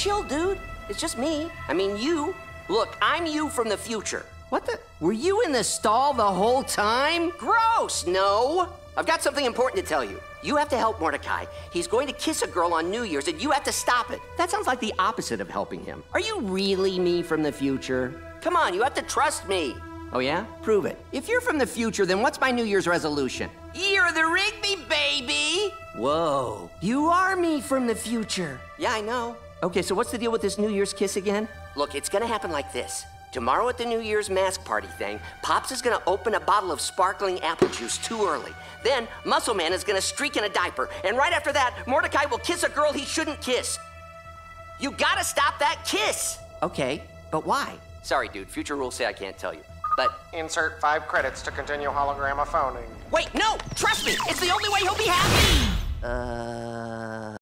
Chill, dude. It's just me. I mean, you. Look, I'm you from the future. What the? Were you in the stall the whole time? Gross! No! I've got something important to tell you. You have to help Mordecai. He's going to kiss a girl on New Year's, and you have to stop it. That sounds like the opposite of helping him. Are you really me from the future? Come on, you have to trust me. Oh, yeah? Prove it. If you're from the future, then what's my New Year's resolution? You're the Rigby baby! Whoa. You are me from the future. Yeah, I know. Okay, so what's the deal with this New Year's kiss again? Look, it's gonna happen like this. Tomorrow at the New Year's mask party thing, Pops is gonna open a bottle of sparkling apple juice too early. Then Muscle Man is gonna streak in a diaper, and right after that, Mordecai will kiss a girl he shouldn't kiss. You gotta stop that kiss! Okay, but why? Sorry, dude, future rules say I can't tell you. But Insert five credits to continue hologramophoning. wait, no! Trust me! It's the only way he'll be happy!